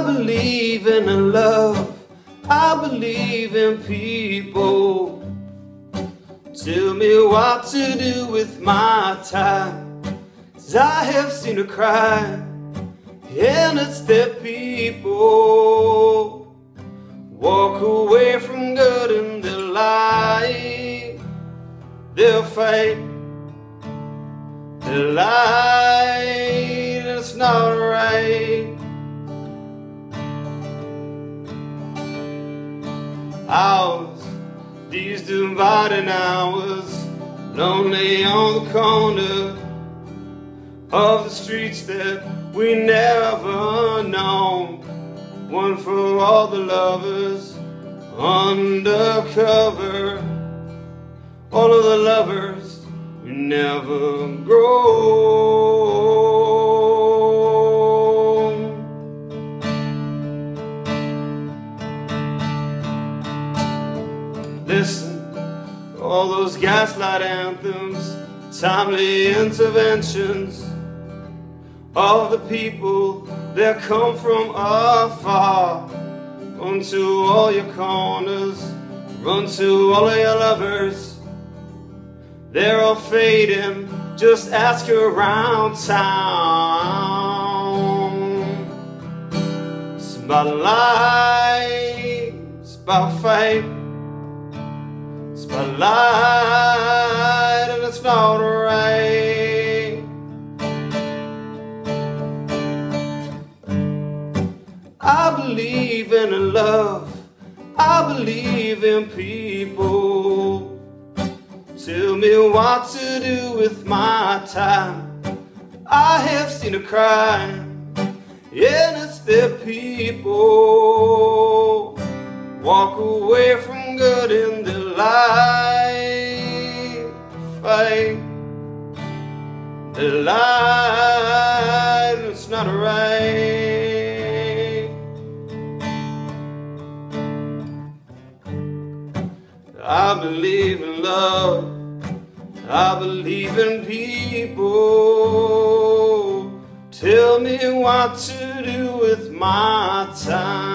I believe in love, I believe in people. Tell me what to do with my time. Cause I have seen a cry, and it's the people. Walk away from good and the light. They'll fight the light. Hours, these dividing hours, lonely on the corner of the streets that we never known. One for all the lovers undercover, all of the lovers we never grow. Listen, to all those gaslight anthems, timely interventions of the people that come from afar. Run to all your corners, run to all of your lovers. They're all fading, just ask around town. It's about life, it's about fight, about light, and it's not right. I believe in love, I believe in people. Tell me what to do with my time. I have seen a crime, and it's the people. Walk away from good in light, fight the light. It's not right. I believe in love. I believe in people. Tell me what to do with my time.